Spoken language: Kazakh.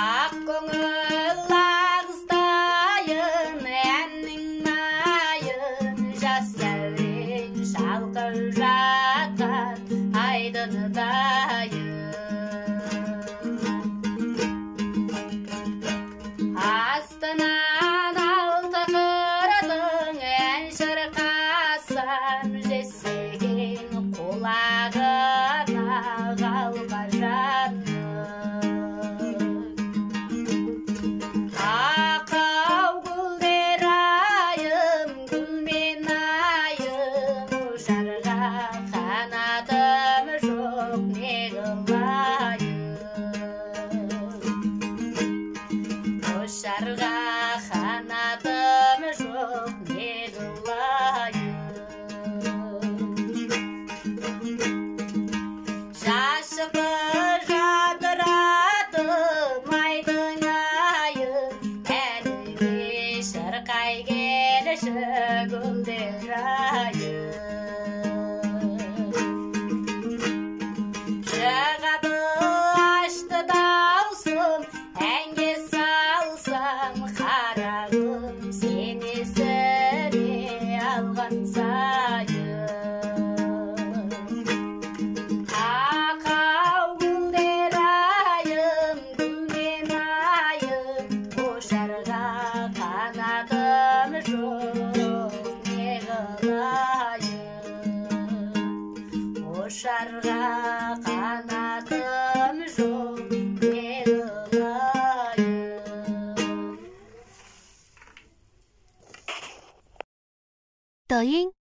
ақкөңіл ағыстайын әннің айын жас сәулен шалқыу жақан айдындайын Ашарға қанатым жоқ не қылайын Шашып жатыратым айдың айын Әліге шырқай келші күндер айын ұшарға қанатым жоқ мен ұлайым